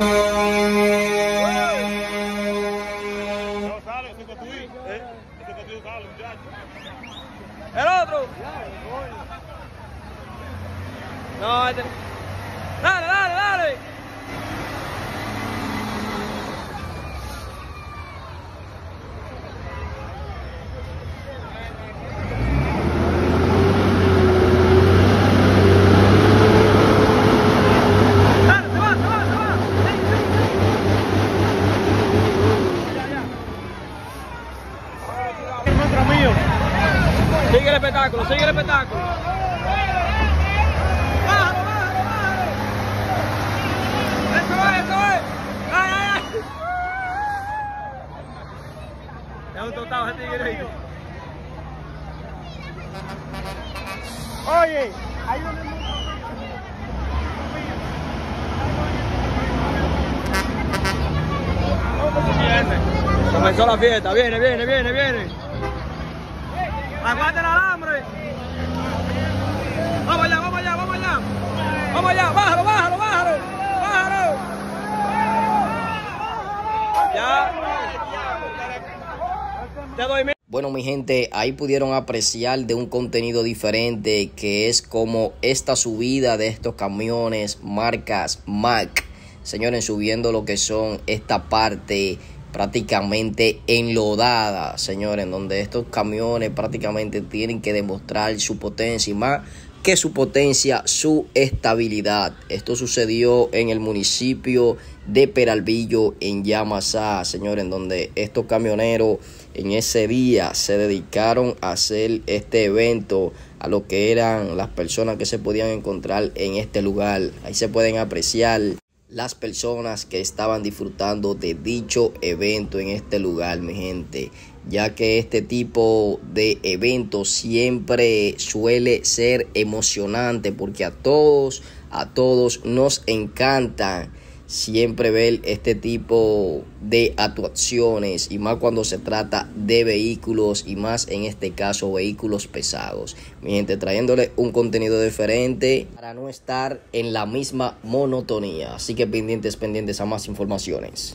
É Herodro! No, é dale, dale, dale! Sigue el espectáculo, sigue el espectáculo. Bájalo, bájalo, bájalo. Eso es, eso es. Ay, ay, ay. Ya un tostado ese tigre ahí. Oye, hay un Comenzó la fiesta, viene, viene, viene, viene. Aguante el alambre. Vamos allá, vamos allá, vamos allá. Vamos allá, bájalo, bájalo, bájalo. Bájalo. Ya. Te doy mi. Bueno, mi gente, ahí pudieron apreciar de un contenido diferente que es como esta subida de estos camiones marcas Mac. Señores, subiendo lo que son esta parte prácticamente enlodada, señores, en donde estos camiones prácticamente tienen que demostrar su potencia y más que su potencia, su estabilidad. Esto sucedió en el municipio de Peralvillo, en Yamasá, señores, en donde estos camioneros en ese día se dedicaron a hacer este evento a lo que eran las personas que se podían encontrar en este lugar. Ahí se pueden apreciar las personas que estaban disfrutando de dicho evento en este lugar, mi gente, ya que este tipo de eventos siempre suele ser emocionante porque a todos, a todos nos encanta siempre ver este tipo de actuaciones y más cuando se trata de vehículos y más en este caso vehículos pesados. Mi gente trayéndole un contenido diferente para no estar en la misma monotonía. Así que pendientes, pendientes a más informaciones.